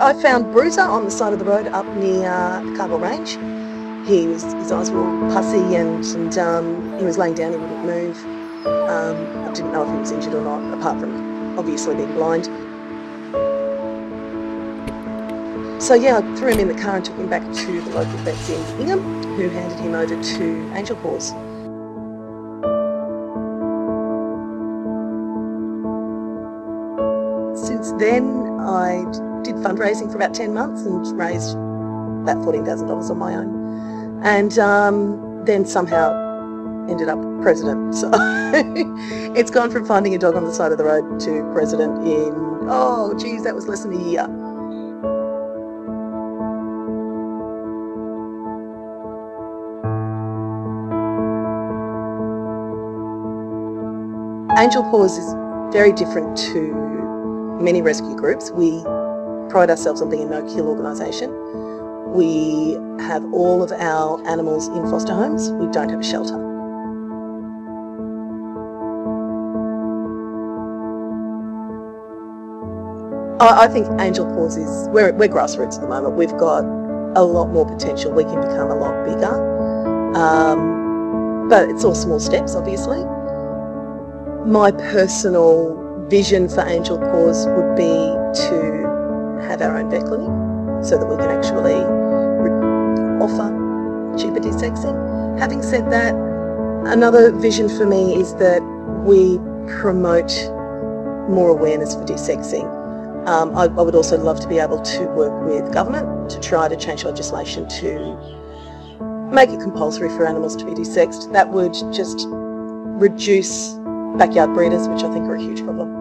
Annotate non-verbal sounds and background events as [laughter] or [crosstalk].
I found Bruiser on the side of the road up near the Cardwell Range. He was, his eyes were all pussy and, and um, he was laying down, he wouldn't move. Um, I didn't know if he was injured or not, apart from obviously being blind. So yeah, I threw him in the car and took him back to the local vets in Ingham, who handed him over to Angel Paws. Since then, I did fundraising for about 10 months and raised about $14,000 on my own. And um, then somehow ended up president. So [laughs] it's gone from finding a dog on the side of the road to president in, oh, geez, that was less than a year. Angel Paws is very different to many rescue groups. We pride ourselves on being a no-kill organisation. We have all of our animals in foster homes. We don't have a shelter. I, think Angel Paws is, we're, we're grassroots at the moment. We've got a lot more potential. We can become a lot bigger. Um, but it's all small steps, obviously. My personal vision for Angel Paws would be to have our own clinic so that we can actually offer cheaper desexing. Having said that, another vision for me is that we promote more awareness for desexing. Um, I, I would also love to be able to work with government to try to change legislation to make it compulsory for animals to be desexed. That would just reduce backyard breeders, which I think are a huge problem.